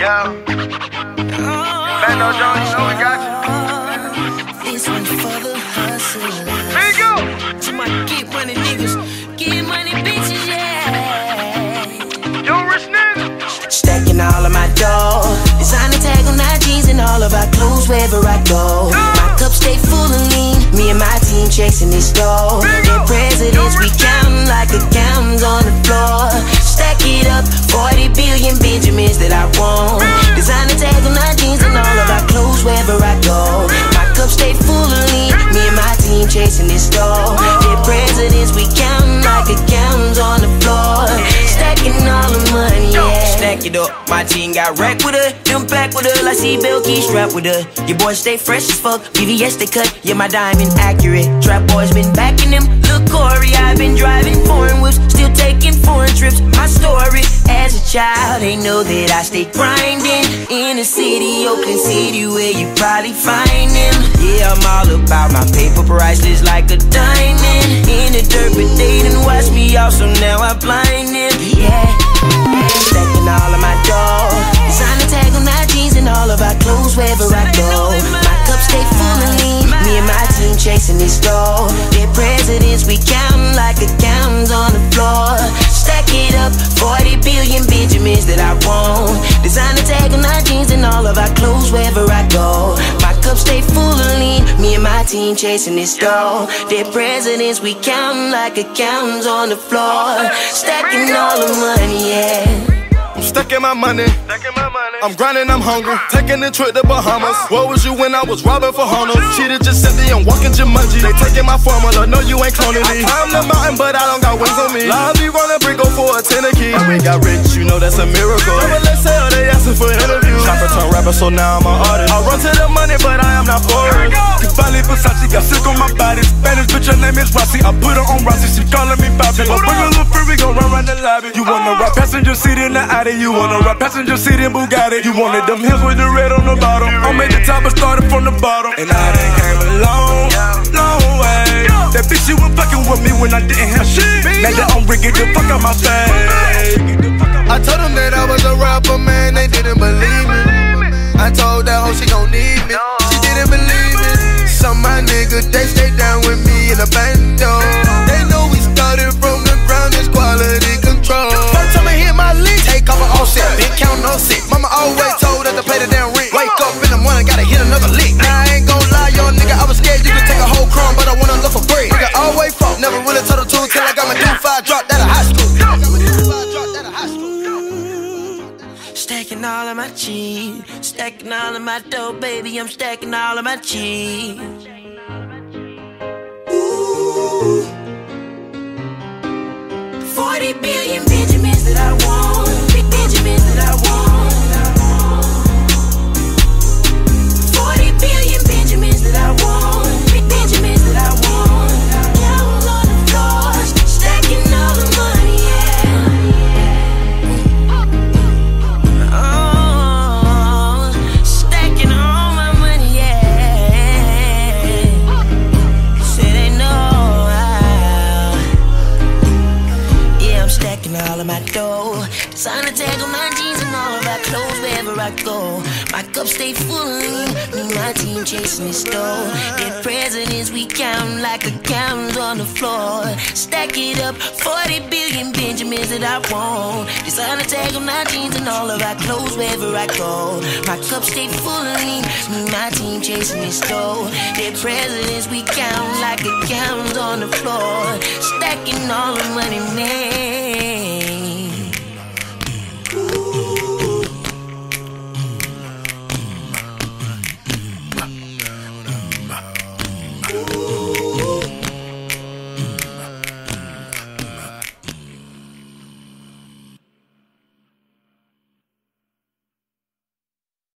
Yeah. Bando Jonez, you know we got you. This one for the hustle. Here you go. To my get money niggas, get money bitches, yeah. You a rich nigga. Stacking all of my dough. Designer tag on my jeans and all of our clothes wherever I go. Stack it up, my team got wrecked with her. Them back with her, I see Bill Key strapped with her. Your boys stay fresh as fuck, VVS they cut, yeah, my diamond accurate. Trap boys been backing them. Look, Corey, I've been driving foreign whips, still taking foreign trips. My story as a child, they know that I stay grinding. In the city, Oakland City, where you probably find them. Yeah, I'm all about my paper priceless like a diamond. In the dirt, but they didn't watch me out, so now I blind wherever I go. My cup stay full and lean. Me and my team chasing this dough. They're presidents, we counting like accountants on the floor. Stack it up, 40 billion Benjamins that I want. Designer tag on my jeans and all of our clothes wherever I go. My cup stay full and lean. Me and my team chasing this dough. They're presidents, we counting like accountants on the floor. Stacking all the money. I'm my money. Stacking my money. I'm grinding, I'm hungry. Taking the trip to Bahamas. Where was you when I was robbing for hunters? Cheated just Cindy and walking Jumanji. They taking my formula, no, you ain't cloning me. I'm the mountain, but I don't got wings on me. Love you running brick, go for a tenner key. I ain't got rich, you know that's a miracle. Never let sell, they asking for interviews. Chopper turn rapper, so now I'm an artist. I run to the money, but I am not for it. Kibali Versace got sick on my body. Spanish bitch, her name is Rossi. I put her we gon' run around the lobby. You wanna ride passenger seat in the Audi? You wanna ride passenger seat in Bugatti? You wanted them hills with the red on the bottom. I made the top, but started from the bottom. And I done came a long, long way. That bitch, you was fucking with me when I didn't have shit. Now that I'm rigging the fuck out my face. I told them that I was a rapper, man, they didn't believe me. I told that hoe she gon' Stacking all of my cheese, stacking all of my dough, baby. I'm stacking all of my cheese. Ooh. 40 billion Benjamins that I want, I'm stacking all of my dough. Designer tag on my jeans and all of our clothes wherever I go. My cup stay full of lean. Me my team chasing this dough. Dead presidents, we count like accountants on the floor. Stack it up, 40 billion Benjamins that I want. Designer tag on my jeans and all of our clothes wherever I go. My cup stay full of lean. Me my team chasing this dough. Dead presidents, we count like accountants on the floor. Stacking all the money.